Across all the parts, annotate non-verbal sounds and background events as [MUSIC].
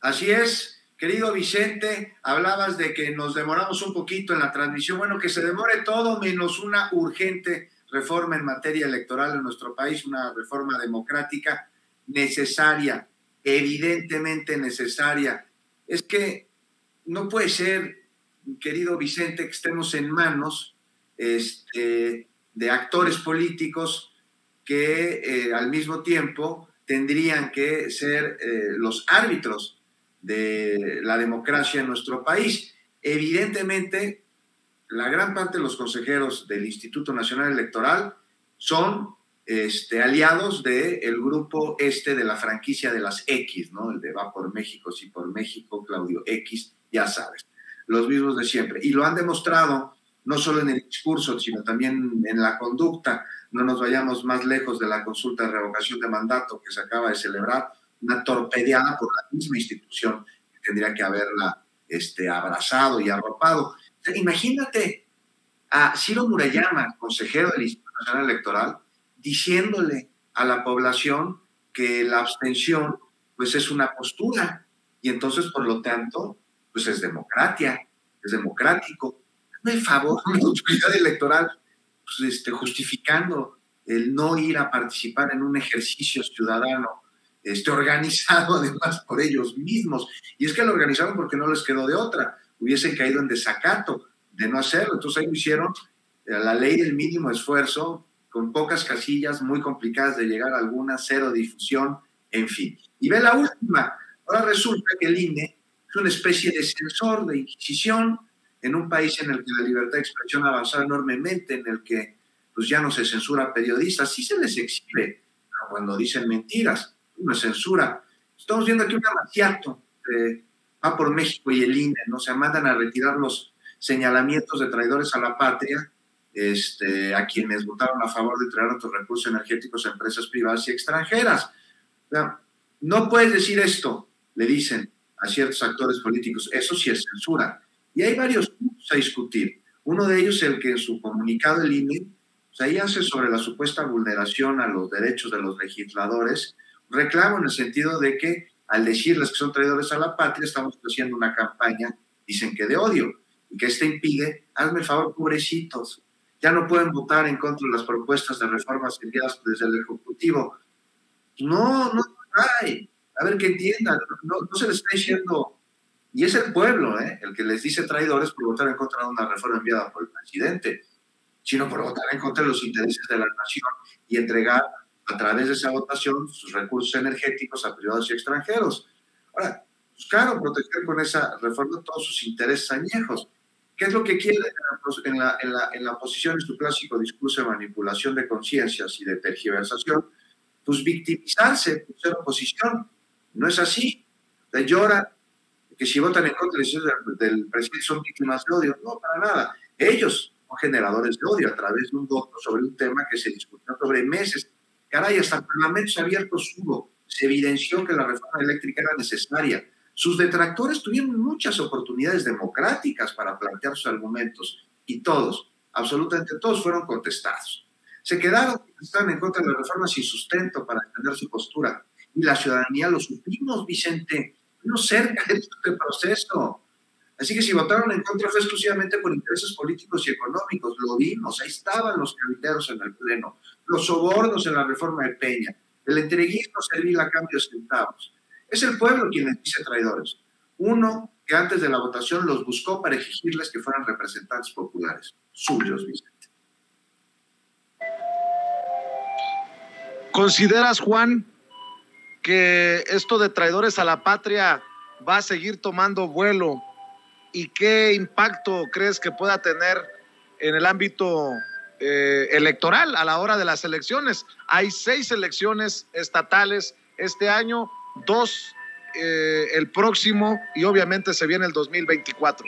Así es, querido Vicente, hablabas de que nos demoramos un poquito en la transmisión. Bueno, que se demore todo menos una urgente reforma en materia electoral en nuestro país, una reforma democrática necesaria, evidentemente necesaria. Es que no puede ser, querido Vicente, que estemos en manos este, de actores políticos que eh, al mismo tiempo tendrían que ser eh, los árbitros de la democracia en nuestro país. Evidentemente, la gran parte de los consejeros del Instituto Nacional Electoral son este, aliados del grupo este de la franquicia de las X, ¿no? El de Va por México, sí por México, Claudio X, ya sabes, los mismos de siempre. Y lo han demostrado no solo en el discurso, sino también en la conducta. No nos vayamos más lejos de la consulta de revocación de mandato que se acaba de celebrar, una torpedeada por la misma institución que tendría que haberla este, abrazado y arropado. imagínate a Ciro Murayama, consejero del Instituto Nacional Electoral, diciéndole a la población que la abstención pues es una postura y entonces por lo tanto pues es democracia, es democrático el favor a la autoridad electoral pues, este, justificando el no ir a participar en un ejercicio ciudadano este, organizado [LAUGHS] además por ellos mismos. Y es que lo organizaron porque no les quedó de otra. Hubiesen caído en desacato de no hacerlo. Entonces ahí lo hicieron eh, la ley del mínimo esfuerzo, con pocas casillas muy complicadas de llegar a alguna, cero difusión, en fin. Y ve la última. Ahora resulta que el INE es una especie de censor de inquisición en un país en el que la libertad de expresión ha avanzado enormemente, en el que pues ya no se censura a periodistas, sí se les exhibe, pero cuando dicen mentiras, es censura. Estamos viendo aquí un amaciato, va por México y el INE, ¿no? Se mandan a retirar los señalamientos de traidores a la patria, este, a quienes votaron a favor de traer otros recursos energéticos a empresas privadas y extranjeras. no puedes decir esto, le dicen a ciertos actores políticos, eso sí es censura. Y hay varios puntos a discutir. Uno de ellos es el que en su comunicado el INE pues ahí hace sobre la supuesta vulneración a los derechos de los legisladores, reclamo en el sentido de que al decirles que son traidores a la patria, estamos haciendo una campaña, dicen que de odio, y que este impide, hazme favor, pobrecitos, ya no pueden votar en contra de las propuestas de reformas enviadas desde el Ejecutivo. No, no hay. A ver que entiendan, no, no se les está diciendo y es el pueblo ¿eh? el que les dice traidores por votar en contra de una reforma enviada por el presidente, sino por votar en contra de los intereses de la nación y entregar a través de esa votación sus recursos energéticos a privados y extranjeros. Ahora, buscaron proteger con esa reforma todos sus intereses añejos. ¿Qué es lo que quieren en la, en la, en la oposición en su clásico discurso de manipulación de conciencias y de tergiversación? Pues victimizarse, ser oposición. No es así. Le lloran, que si votan en contra del, presidente son víctimas de odio. No, para nada. Ellos son generadores de odio a través de un voto sobre un tema que se discutió sobre meses. Caray, hasta parlamentos abiertos hubo. Se evidenció que la reforma eléctrica era necesaria. Sus detractores tuvieron muchas oportunidades democráticas para plantear sus argumentos y todos, absolutamente todos, fueron contestados. Se quedaron, estaban en contra de la reforma sin sustento para defender su postura. Y la ciudadanía lo supimos, Vicente, cerca de este proceso. Así que si votaron en contra fue exclusivamente por intereses políticos y económicos, lo vimos, ahí estaban los cabilderos en el Pleno, los sobornos en la reforma de Peña, el entreguismo servil a cambio de centavos. Es el pueblo quien les dice traidores. Uno que antes de la votación los buscó para exigirles que fueran representantes populares, suyos, Vicente. ¿Consideras, Juan, que esto de traidores a la patria va a seguir tomando vuelo y qué impacto crees que pueda tener en el ámbito eh, electoral a la hora de las elecciones. Hay seis elecciones estatales este año, dos eh, el próximo y obviamente se viene el 2024.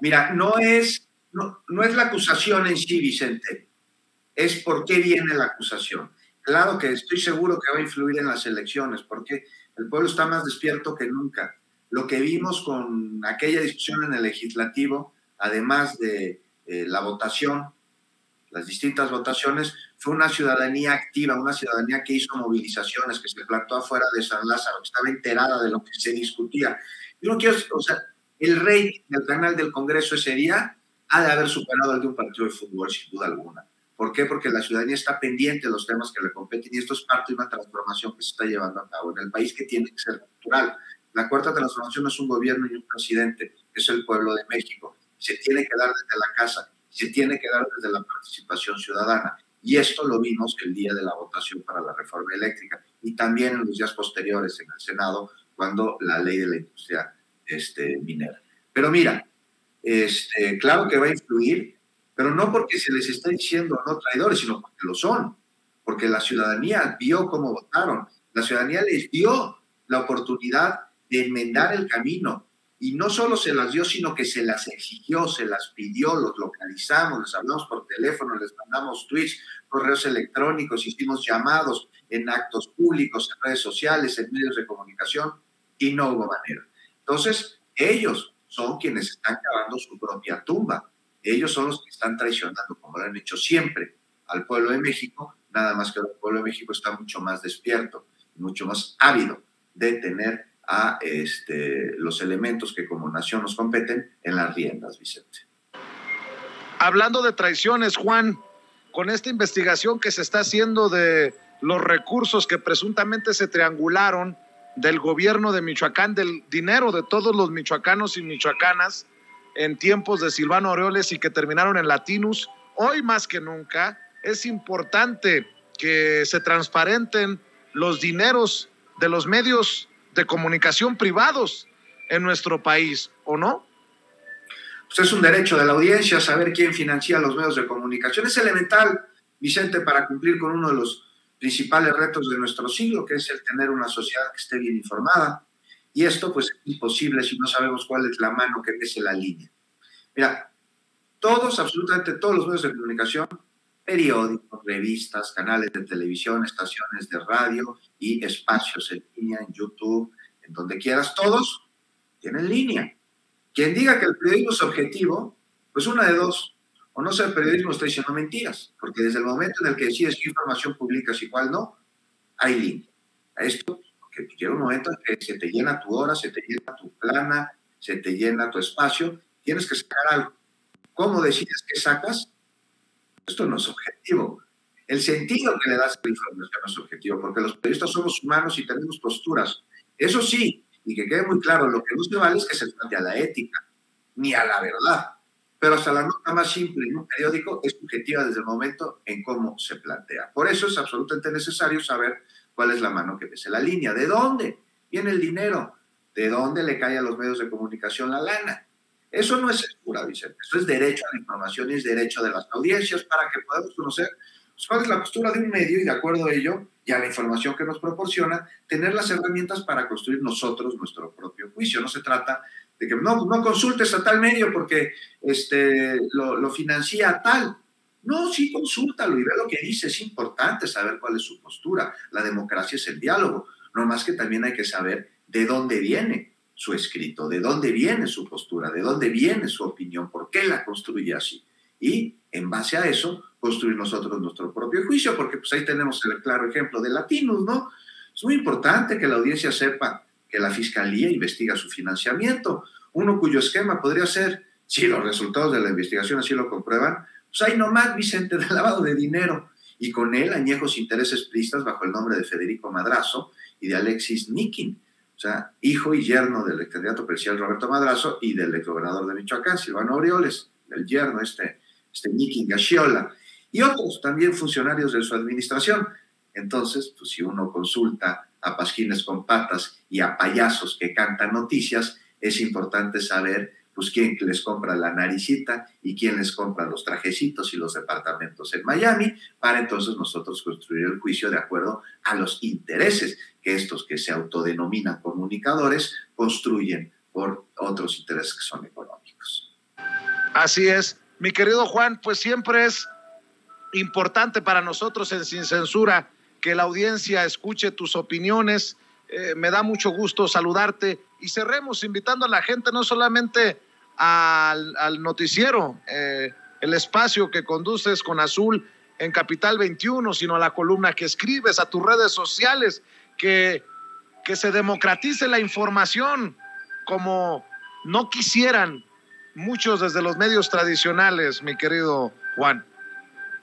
Mira, no es, no, no es la acusación en sí, Vicente, es por qué viene la acusación. Claro que estoy seguro que va a influir en las elecciones, porque el pueblo está más despierto que nunca. Lo que vimos con aquella discusión en el legislativo, además de eh, la votación, las distintas votaciones, fue una ciudadanía activa, una ciudadanía que hizo movilizaciones, que se plantó afuera de San Lázaro, que estaba enterada de lo que se discutía. Yo no quiero, o sea, el rey del canal del Congreso ese día ha de haber superado al de un partido de fútbol, sin duda alguna. ¿Por qué? Porque la ciudadanía está pendiente de los temas que le competen y esto es parte de una transformación que se está llevando a cabo en el país que tiene que ser cultural. La cuarta transformación no es un gobierno y un presidente, es el pueblo de México. Se tiene que dar desde la casa, se tiene que dar desde la participación ciudadana. Y esto lo vimos el día de la votación para la reforma eléctrica y también en los días posteriores en el Senado, cuando la ley de la industria este, minera. Pero mira, este, claro que va a influir, pero no porque se les esté diciendo no traidores, sino porque lo son, porque la ciudadanía vio cómo votaron, la ciudadanía les dio la oportunidad de enmendar el camino, y no solo se las dio, sino que se las exigió, se las pidió, los localizamos, les hablamos por teléfono, les mandamos tweets, correos electrónicos, hicimos llamados en actos públicos, en redes sociales, en medios de comunicación, y no hubo manera. Entonces, ellos son quienes están cavando su propia tumba. Ellos son los que están traicionando, como lo han hecho siempre, al pueblo de México, nada más que el pueblo de México está mucho más despierto, mucho más ávido de tener a este, los elementos que como nación nos competen en las riendas, Vicente. Hablando de traiciones, Juan, con esta investigación que se está haciendo de los recursos que presuntamente se triangularon del gobierno de Michoacán, del dinero de todos los michoacanos y michoacanas en tiempos de Silvano Aureoles y que terminaron en Latinus, hoy más que nunca es importante que se transparenten los dineros de los medios de comunicación privados en nuestro país, ¿o no? Pues es un derecho de la audiencia saber quién financia los medios de comunicación. Es elemental, Vicente, para cumplir con uno de los principales retos de nuestro siglo, que es el tener una sociedad que esté bien informada. Y esto, pues, es imposible si no sabemos cuál es la mano que pese la línea. Mira, todos, absolutamente todos los medios de comunicación periódicos, revistas, canales de televisión, estaciones de radio y espacios en línea, en YouTube, en donde quieras, todos tienen línea. Quien diga que el periodismo es objetivo, pues una de dos, o no el periodismo está diciendo mentiras, porque desde el momento en el que decides qué información publicas y cuál no, hay línea. A esto, porque llega un momento en que se te llena tu hora, se te llena tu plana, se te llena tu espacio, tienes que sacar algo. ¿Cómo decides qué sacas? Esto no es objetivo. El sentido que le das a la información no es objetivo, porque los periodistas somos humanos y tenemos posturas. Eso sí, y que quede muy claro, lo que no se vale es que se trate a la ética, ni a la verdad. Pero hasta la nota más simple en un periódico es subjetiva desde el momento en cómo se plantea. Por eso es absolutamente necesario saber cuál es la mano que pese la línea. ¿De dónde viene el dinero? ¿De dónde le cae a los medios de comunicación la lana? Eso no es censura, Vicente. Eso es derecho a la información y es derecho de las audiencias para que podamos conocer pues, cuál es la postura de un medio y de acuerdo a ello y a la información que nos proporciona, tener las herramientas para construir nosotros nuestro propio juicio. No se trata de que no, no consultes a tal medio porque este, lo, lo financia tal. No, sí, consúltalo y ve lo que dice. Es importante saber cuál es su postura. La democracia es el diálogo. No más que también hay que saber de dónde viene su escrito, de dónde viene su postura, de dónde viene su opinión, por qué la construye así. Y en base a eso, construir nosotros nuestro propio juicio, porque pues ahí tenemos el claro ejemplo de Latinos, ¿no? Es muy importante que la audiencia sepa que la fiscalía investiga su financiamiento, uno cuyo esquema podría ser, si los resultados de la investigación así lo comprueban, pues hay nomás Vicente [LAUGHS] de lavado de dinero y con él añejos intereses pristas bajo el nombre de Federico Madrazo y de Alexis Nikin o sea, hijo y yerno del candidato presidencial Roberto Madrazo y del exgobernador de Michoacán, Silvano Aureoles, el yerno, este, este Nicky Gashiola, y otros también funcionarios de su administración. Entonces, pues si uno consulta a pasquines con patas y a payasos que cantan noticias, es importante saber pues quién les compra la naricita y quién les compra los trajecitos y los departamentos en Miami, para entonces nosotros construir el juicio de acuerdo a los intereses que estos que se autodenominan comunicadores construyen por otros intereses que son económicos. Así es, mi querido Juan, pues siempre es importante para nosotros en Sin Censura que la audiencia escuche tus opiniones. Eh, me da mucho gusto saludarte y cerremos invitando a la gente no solamente al, noticiero, eh, el espacio que conduces con Azul en Capital 21, sino a la columna que escribes, a tus redes sociales, que, que se democratice la información como no quisieran muchos desde los medios tradicionales, mi querido Juan.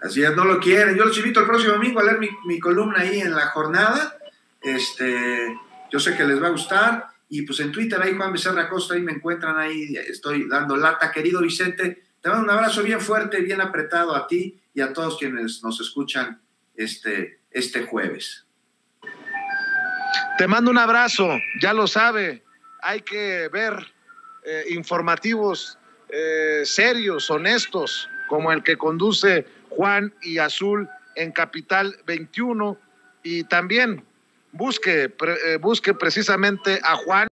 Así es, no lo quieren. Yo los invito el próximo domingo a leer mi, mi columna ahí en la jornada. Este, yo sé que les va a gustar. Y pues en Twitter ahí Juan Becerra Costa, ahí me encuentran ahí, estoy dando lata. Querido Vicente, te mando un abrazo bien fuerte, bien apretado a ti y a todos quienes nos escuchan este, este jueves. Te mando un abrazo, ya lo sabe, hay que ver eh, informativos eh, serios, honestos, como el que conduce Juan y Azul en Capital 21 y también busque, pre, eh, busque precisamente a Juan.